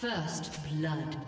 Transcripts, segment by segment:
First blood.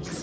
Killing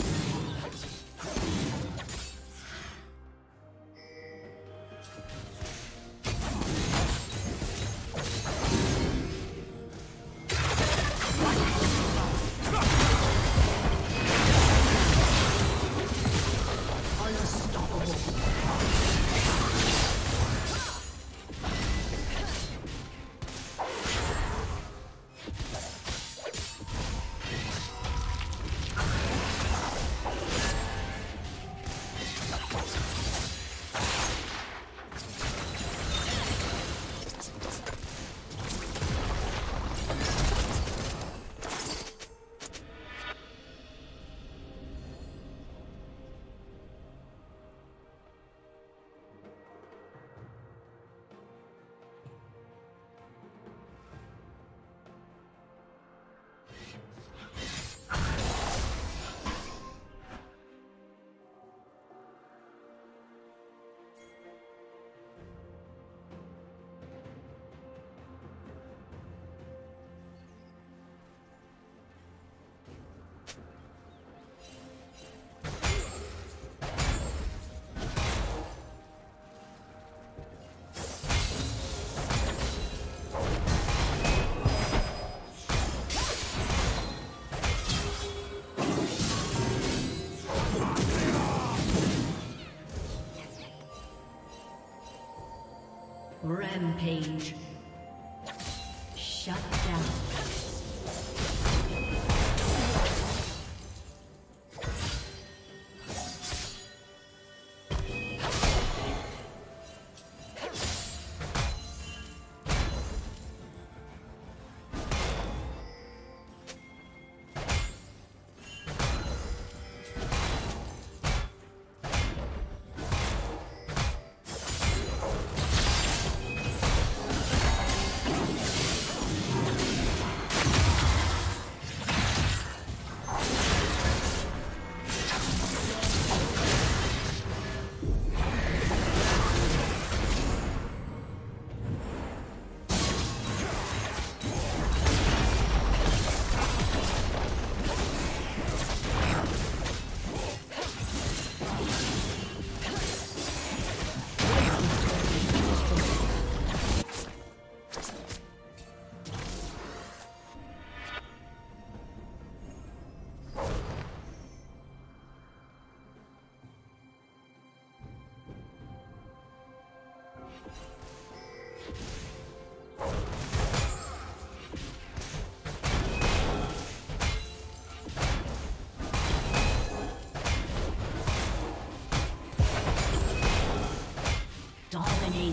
Rampage. Shut down.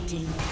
Dominating.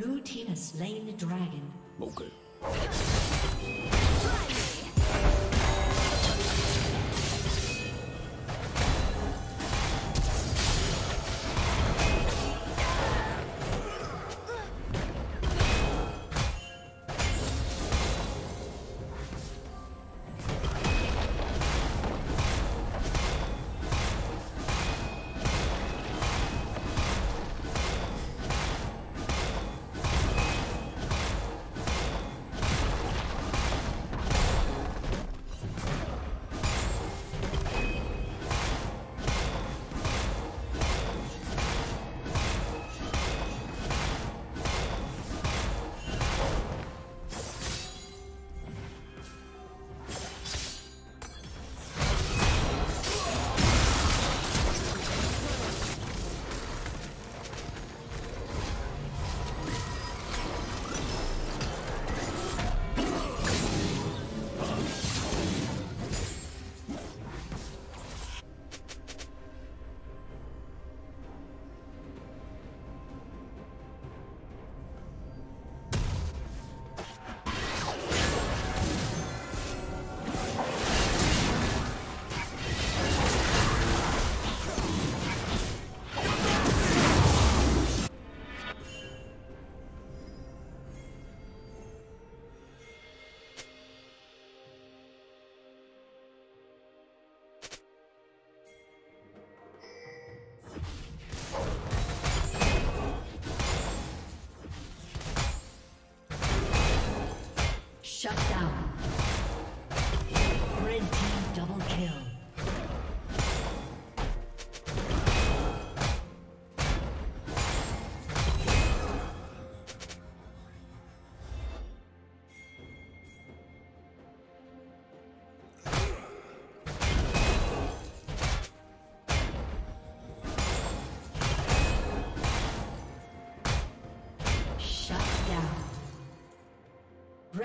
Blue team has slain the dragon. Okay.